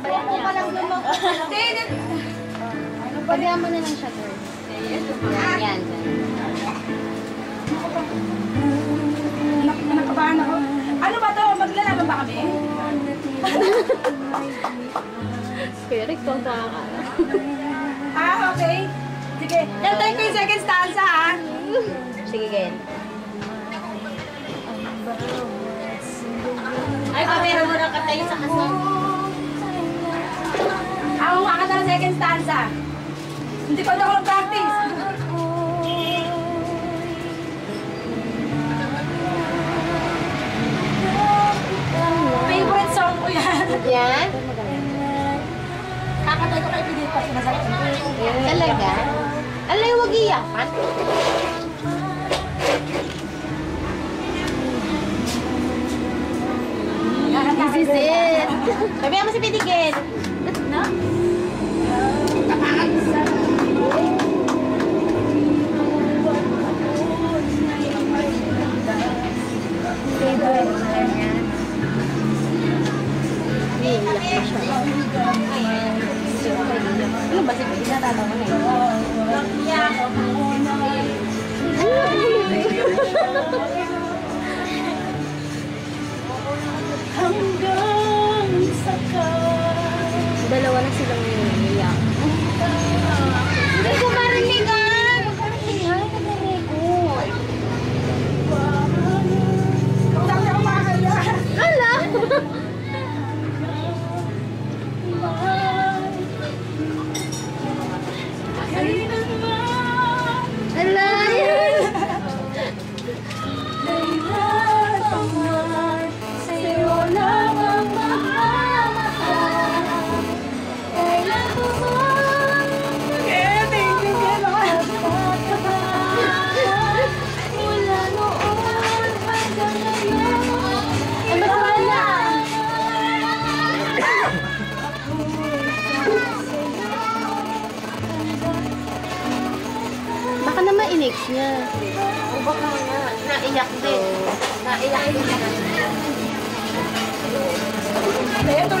sabayan niya. Ako lang dumang. Pagyan mo na lang siya, Tor. Yan, yan. Nakabahan ako. Ano ba to? Maglalaban ba kami? Kuya, nagtong tawa ka. Ah, okay. Sige. Hintay ko yung second stanza, ha? Sige, ganyan. Ay, kamera mo na katayo sa kasama kasong. Ako makakanta ng second stanza. Hindi pa daw ako nag-practice. Favorite song ko yan. Yan? Kakatay ko kay Pidil pa sinasabi. Talaga? Alay, huwag iyakan. This is it. Sabihan mo si Pitigil. Ano ba si Pitigil? Natatawa na yun. Kaya tuloy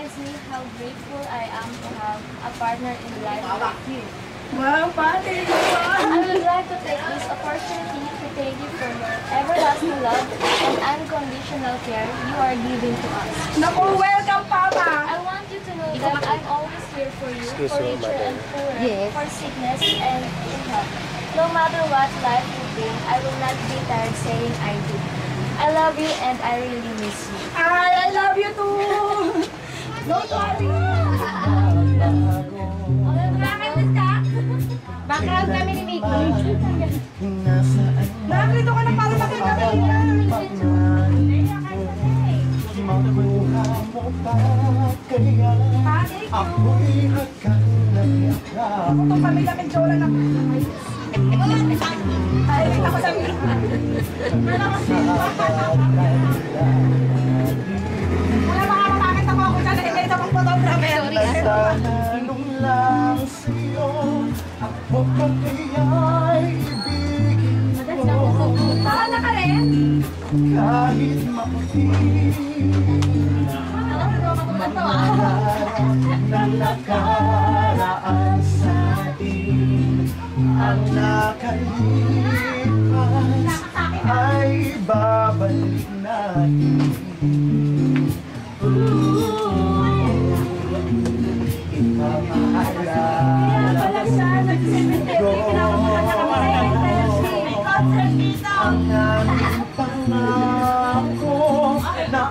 reminds me how grateful I am to have a partner in life like you. Wow, pati I would like to take this opportunity to thank you for your everlasting love and unconditional care you are giving to us. Naku, welcome, Papa! I want you to know that I'm always here for you, for richer and poorer, Yes. for sickness and in health. No matter what life will bring, I will not be tired saying I do. I love you and I really miss you. Ay, I love you too! Don't worry! Bakit ka? Background kami ni Miki. Nakakito ka na para makita ka Ako'y nagkanay Ako tong pamilya Menjola na. Ay, kita ko sa video. Wala nakalipas ay babalik natin Ipamaalala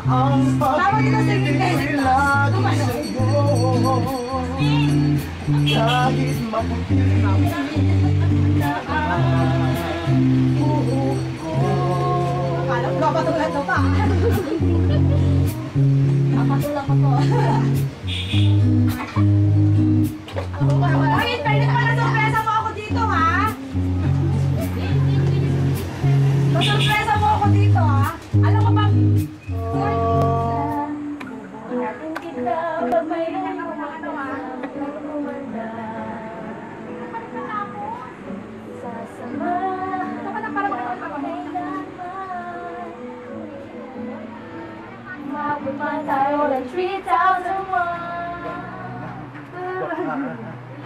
ang na buhok ko Papatulan to pa. Papatulang ko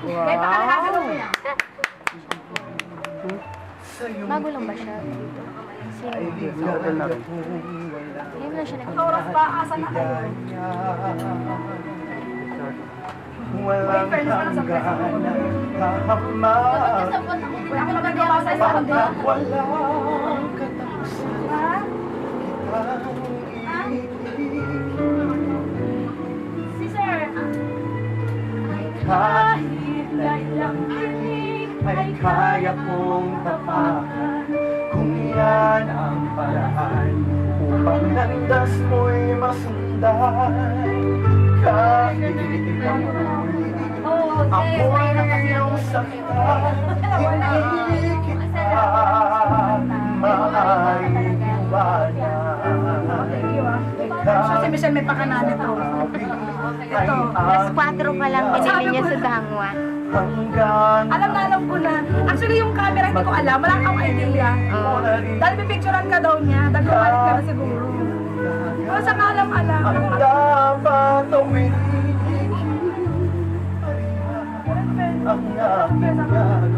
Kaya baka nakakalo mo yan. Bago lang ba siya? ay wala Ngayon lang siya nag- Oras ba? Asa na kayo? Walang hanggan kahamak Wala akong magagawa sa isa kundi. Pagkat walang katapusan Ha? Kitang iibig Si Sir. Kahit lang ay kaya kong tapakan Kung yan ang paraan Upang landas mo'y masundan Kahit ang huli Oo, Ako ay iyong saktan Hindi kita maaaring iwanan So, si Michelle may pakanada to. Ito. Alas 4 pa lang binili niya sa Dangwa. Alam na alam ko na. Actually, yung camera hindi ko alam. Wala akong idea. Oo. Dahil pipicturean ka daw niya. Dahil kumalit ka na siguro. Pero sa alam alam. Ang dapat Ang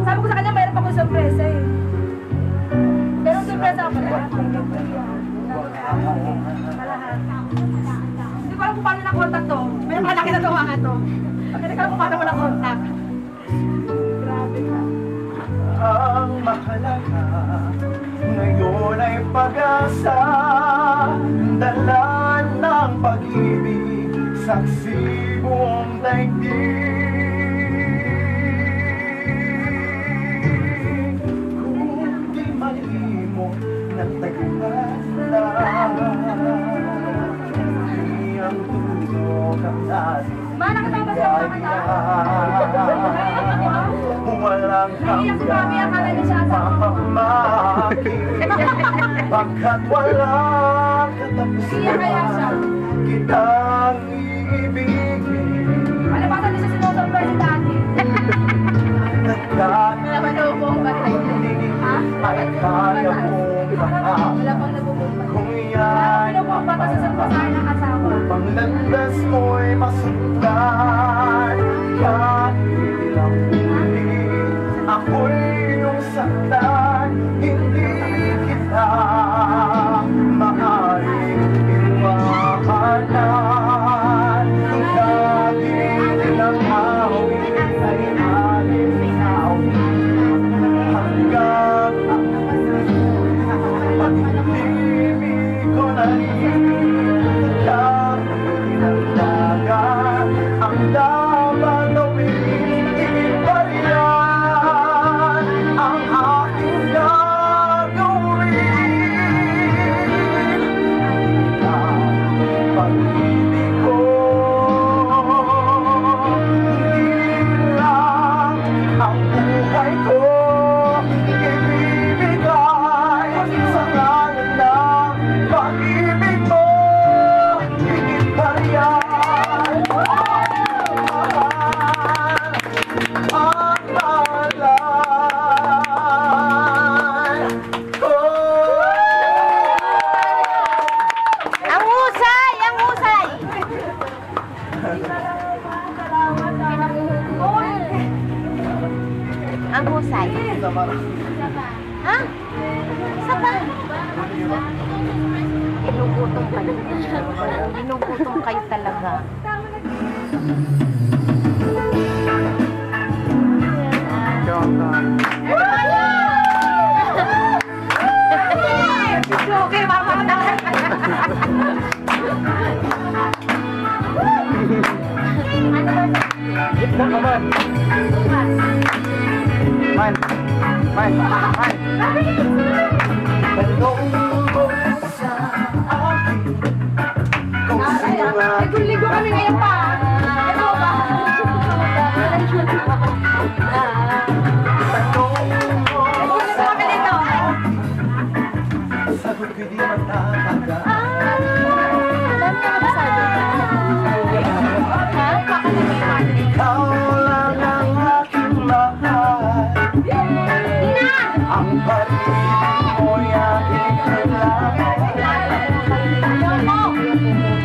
Sabi ko sa kanya, mayroon pa akong sorpresa eh. Pero sorpresa ako lahat. Malahat. Hindi ko alam kung paano na-contact to. May malaki na gawa ka to. Hindi ko alam kung paano mo na-contact. Mahalaga Ngayon ay pag-asa Dala ng pag-ibig Saksi buong daigdig. Kung di malimot ng tagpala Di ang tulog ang natin Ma, nakatama sa mga Walang ko. Pamamakit Pagkat siya. katapusan Kitang iibigin Palabasan niya siya sinusurprise si Daddy. Nagkat Wala pa daw buong batay. Ha? ay kaya Wala nabubong batay. Kung Wala yan pinubuong bata sa surprise ng asawa. Panglandas mo'y masundan Gitna ka man. Man. Man. Man. Tanong mo sa akin kung sino ang Ligo kami ngayon pa. Ito ba? mo Ito sa dito. sagot ko'y di matatagal.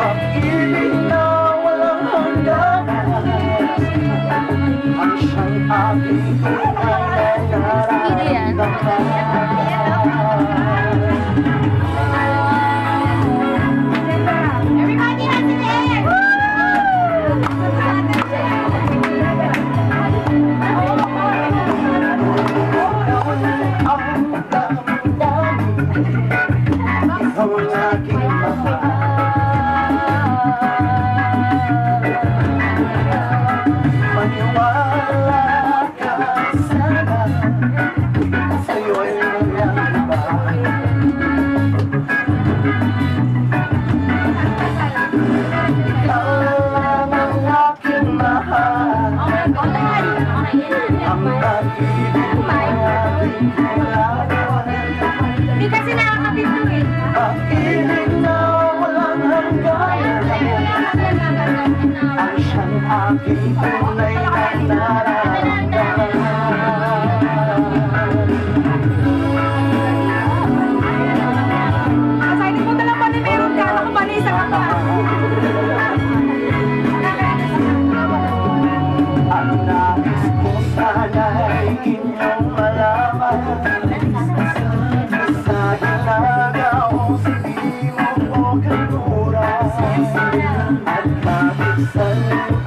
Pag-ibig na walang hangganan. Ang Hindi kasi nakakapito eh. Pag-ibig na walang hanggan Ang siyang aking At kahit sa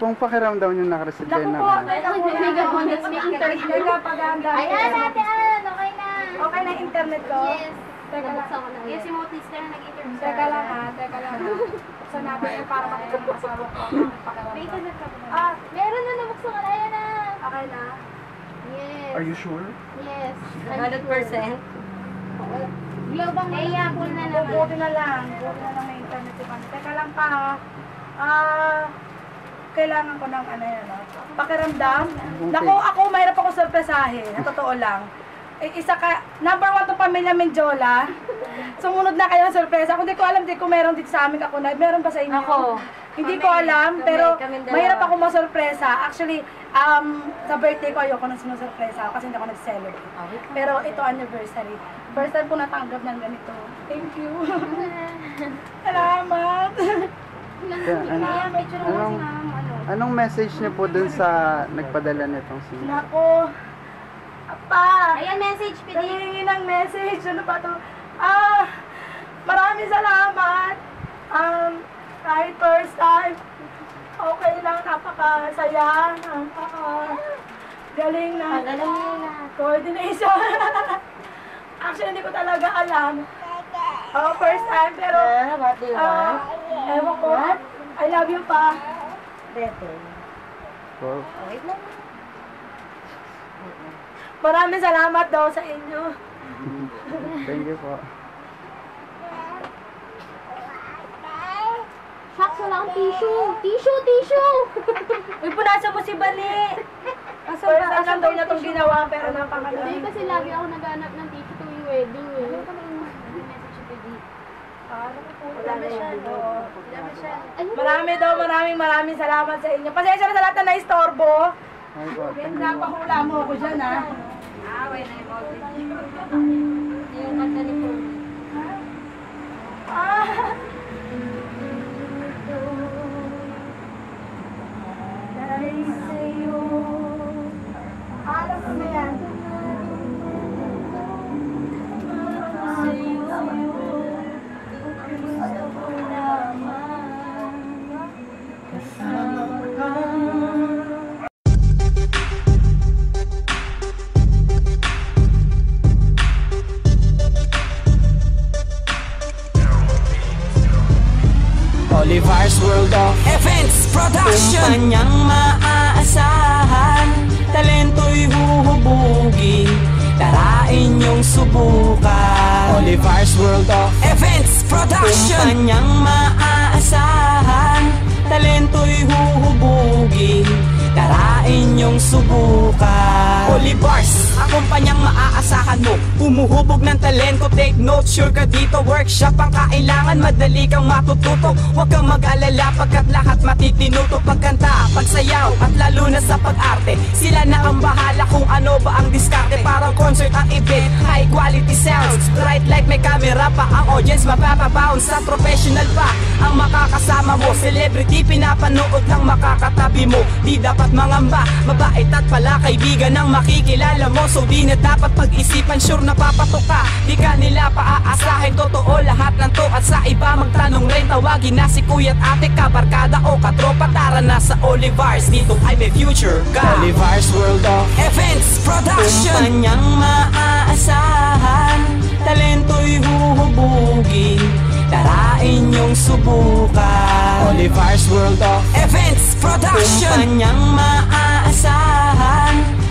pong pakiramdam yung nakareceive kayo na? ano? Nagpapaganda. Ayan, ate Ann, okay na. Okay na internet ko? Yes. Teka lang. Na. Yes, si Motis ka na nag-interview sa Teka lang ha, teka lang ha. Buksan natin yun para makita ng asawa ko. Ah, Meron na nabuksan ko na. Ayan na. okay na. Yes. Are you sure? Yes. 100%. Globang Eya, full na naman. Buti na lang. Buti na lang may internet. Teka lang pa ha. Ah, kailangan ko ng ano yan, no? pakiramdam. Naku, ako, mahirap ako sorpresahin. Na totoo lang. Eh, isa ka, number one to pamilya Menjola. Sumunod na kayo ng sorpresa. Kung di ko alam, di ko meron dito sa amin ako na. Meron ba sa inyo? Ako. Hindi ko alam, Kami, pero kami mahirap ako masorpresa. Actually, um, sa birthday ko, ayoko nang sinusurpresa ako kasi hindi ako nag-celebrate. Pero ito anniversary. First time ko natanggap ng ganito. Thank you. Salamat. Kaya, ano, anong, anong message niyo po dun sa nagpadala nitong si Nako, Pa! Ayan, message, PD. Nangihingi ng message. Ano ba to? Ah, maraming salamat. Um, kahit first time, okay lang, napakasaya. Napaka galing na. Galing nila. Coordination. Actually, hindi ko talaga alam. Oh, first time, pero, ah, ewan ko. I love you pa. Wow. Wait lang. Maraming salamat daw sa inyo. Thank you po. Shucks, wala akong tissue. Tissue, tissue. Uy, punasan mo si Bali. Asan ba? Asan daw ba niya itong ginawa, pero Hindi, napakagaling. kasi lagi ako naghanap ng tissue tuwing wedding eh. Wala na siya, no? Ayun. Marami daw, maraming maraming salamat sa inyo. Pasensya na sa lahat na naistorbo. Ay. Napahula mo ako dyan, ha? Yung Production. Kumpanyang maaasahan Talento'y huhubugin. Tarain niyong subukan. Oliver's World of Events Production. Kumpanyang maaasahan Talento'y huhubugin. Tarain niyong subukan. Olivars, ang kumpanyang maaasahan mo. Humuhubog ng talento, take note Sure ka dito, workshop ang kailangan. Madali kang matututo Huwag kang mag-alala pagkat lahat matitinuto. Pagkanta, pagsayaw at lalo na sa pag-arte. Sila na ang bahala kung ano ba ang diskarte. Parang concert ang event, high quality sounds. Bright light, may camera pa Ang audience mapapabounce. Sa professional pa Ang makakasama mo, celebrity pinapanood lang makakatabi mo. Di dapat mangamba, mabait at pala kaibigan ang makikilala mo. So di na dapat pag-isipan, sure na papatok ka. Di ka nila paaasahin, totoo lahat ng to. At sa iba magtanong rin, tawagin na si kuya at ate Kabarkada o katropa, tara na sa Olivars. Dito ay may future ka. Olivars World of Events Production. Kumpanyang maaasahan Talento'y huhubugin. Tarain niyong subukan. Oliver's World of Events Production. Kumpanyang maaasahan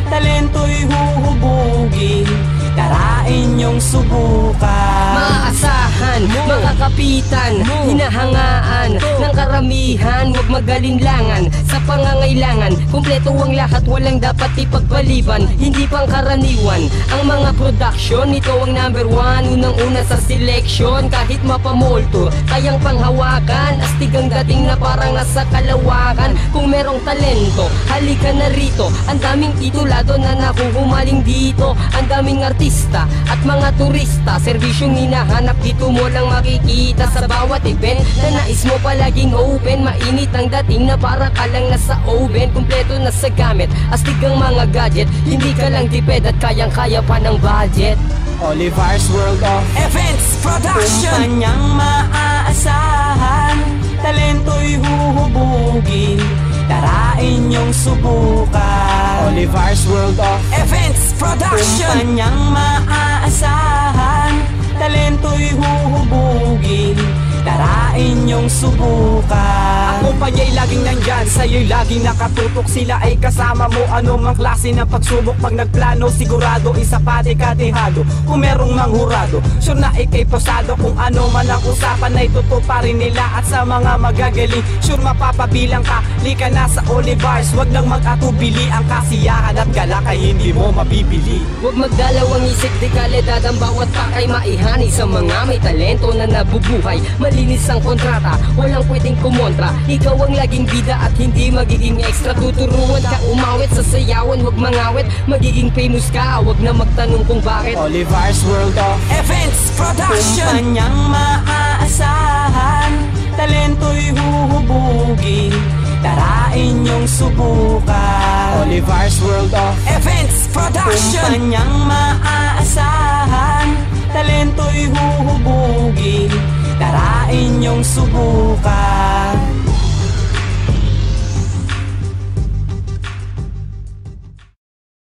Talento'y huhubugin Tarain niyong subukan. Maasahan, mga kapitan Hinahangaan ng karamihan. Huwag magalinlangan sa pangangailangan. Kumpleto ang lahat, walang dapat ipagpaliban. Hindi pang karaniwan Ang mga production, ito ang number one Unang-una sa selection. Kahit mapamolto, kayang panghawakan. Astig ang dating na parang nasa kalawakan. Kung merong talento, halika na rito. Ang daming titulado na nakuhumaling dito. Ang daming artista at mga turista. Serbisyong hinahanap dito mo lang makikita Sa bawat event. Na nais mo palaging open Mainit ang dating na para ka lang nasa oven. Kumpleto na sa gamit, astig ang mga gadget. Hindi ka lang tipid at kayang-kaya pa ng budget. Oliver's World of Events Production. Kumpanyang maaasahan Talento'y huhubugin Tarain niyong subukan. Oliver's World of Events Production. Kumpanyang maaasahan Talento'y huhubugin Tarain niyong subukan. Ang kumpanya'y laging nandyan Sa'yo'y laging nakatutok. Sila ay kasama mo Ano mang klase ng pagsubok. Pag nagplano Sigurado isa pati kadehado Kung merong manghurado Sure na ikay posado Kung ano man ang usapan Ay tutuparin nila. At sa mga magagaling Sure mapapabilang ka. Lika na sa Olivars Huwag nang mag-atubili Ang kasiyahan at galak Ay hindi mo mabibili. Huwag magdalawang isip di kalidad ang bawat pakay maihani sa mga may talento na nabubuhay Malinis ang kontrata, walang pwedeng kumontra. Ikaw ang laging bida at hindi magiging extra. Tuturuan ka umawit sa sayawan, huwag mangawit. Magiging famous ka, huwag na magtanong kung bakit. Oliver's World of Events Production. Kumpanyang maaasahan Talento'y huhubugin. Tarain niyong subukan. Oliver's World of Events Production. Kumpanyang maaasahan Talento'y huhubugin Tara inyong subukan.